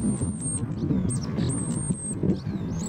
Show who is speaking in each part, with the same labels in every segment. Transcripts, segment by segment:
Speaker 1: Thank you.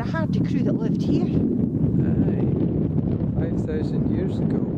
Speaker 1: A hardy crew that lived here.
Speaker 2: Aye. 5,000 years ago.